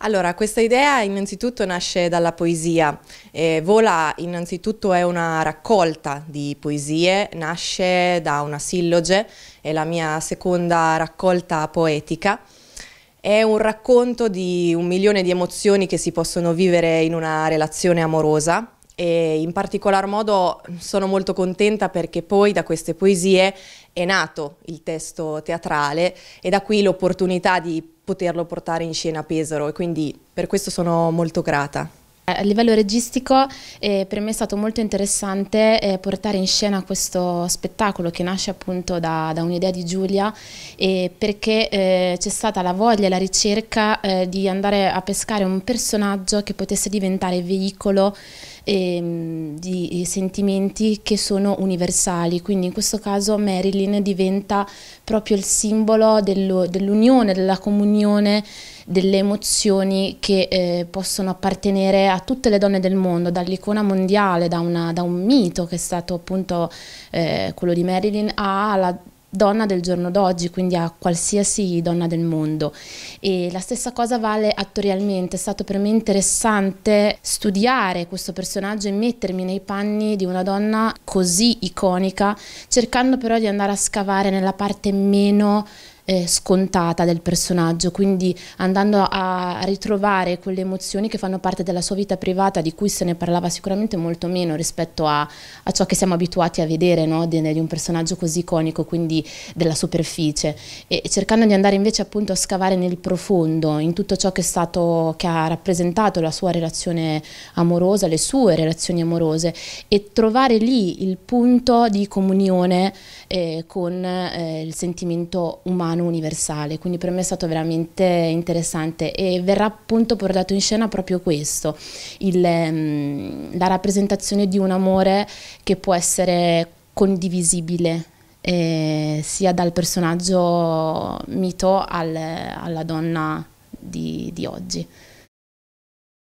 Allora, questa idea innanzitutto nasce dalla poesia. Eh, Vola innanzitutto è una raccolta di poesie, nasce da una silloge, è la mia seconda raccolta poetica. È un racconto di un milione di emozioni che si possono vivere in una relazione amorosa e in particolar modo sono molto contenta perché poi da queste poesie è nato il testo teatrale e da qui l'opportunità di poterlo portare in scena a Pesaro e quindi per questo sono molto grata. A livello registico eh, per me è stato molto interessante eh, portare in scena questo spettacolo che nasce appunto da, da un'idea di Giulia eh, perché c'è stata la voglia e la ricerca eh, di andare a pescare un personaggio che potesse diventare veicolo ehm, di sentimenti che sono universali, quindi in questo caso Marilyn diventa proprio il simbolo dell'unione, della comunione delle emozioni che eh, possono appartenere a tutte le donne del mondo, dall'icona mondiale, da, una, da, un mito che è stato appunto eh, quello di Marilyn, alla donna del giorno d'oggi, quindi a qualsiasi donna del mondo. E la stessa cosa vale attorialmente, è stato per me interessante studiare questo personaggio e mettermi nei panni di una donna così iconica, cercando però di andare a scavare nella parte meno eh, scontata del personaggio, quindi andando a, ritrovare quelle emozioni che fanno parte della sua vita privata, di cui se ne parlava sicuramente molto meno rispetto a, a ciò che siamo abituati a vedere no? di, di, un personaggio così iconico, quindi della superficie, e cercando di andare invece appunto a scavare nel profondo, in tutto ciò che, è stato, che ha rappresentato la sua relazione amorosa, le sue relazioni amorose, e trovare lì il punto di comunione eh, con eh, il sentimento umano umano universale, quindi per me è stato veramente interessante e verrà appunto portato in scena proprio questo, il, um, la rappresentazione di un amore che può essere condivisibile eh, sia dal personaggio mito al, alla donna di, di oggi.